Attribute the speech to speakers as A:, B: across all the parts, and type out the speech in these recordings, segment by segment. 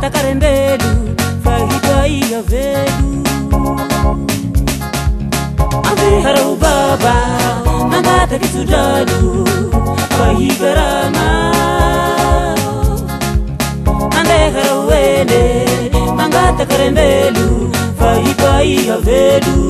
A: Kata karembelu Fahita ia velu Ave harau baba Mangata kisudalu Fahigarama Ande harau wende Mangata vai Fahita a velu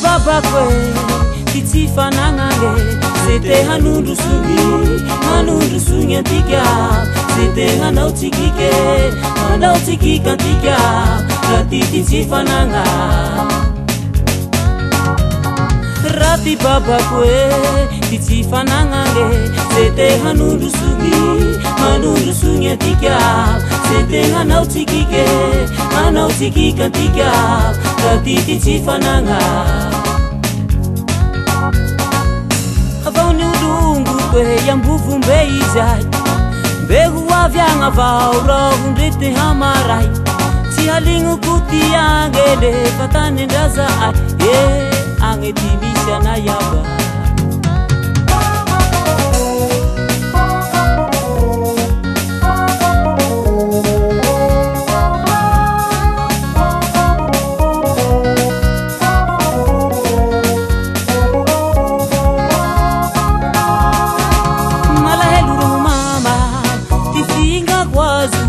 A: ke ty tsy fanaaeetanondrosoyanondrosy aa eanaotskke aotskk atytysyfanaaraty babako oe ty tsyfanaae ethanondrosoy maondrosoy anao tsikike anao tsikiky antik ratyty tsy fanana avao niolongokoe iambovombe izay mbe ho avy agn' avao raohondrity hamaray tsy halignoko ty agne lefa tanyndrazahay e eh, agne ty misy anai aoba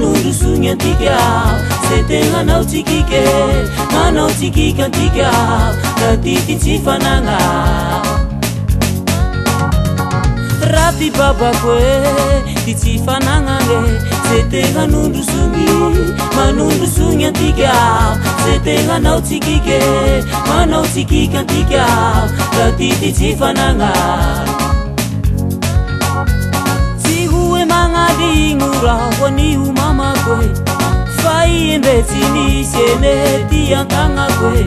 A: noondosy etehanao tsikike mnao tsikiky anika a tyty tsifanaatyaakoe ty tsyfae ehaondrosoymnondrosony an etehanao tikike manao tsikiky antika a tytytsy fanaa numamake fai mbetsiniseneti a nkangakwe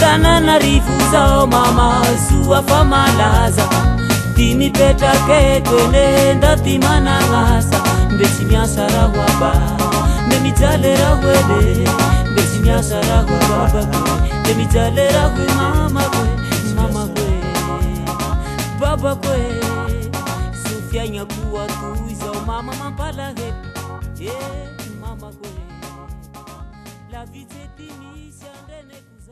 A: tanana rifu zao mama zua fa malaza timipetake kwe ne ndatimanagasa mbesiasaraamirimiemamm bbke sofyanyakuakuzaomama mampalh je mama kwe la vie c'est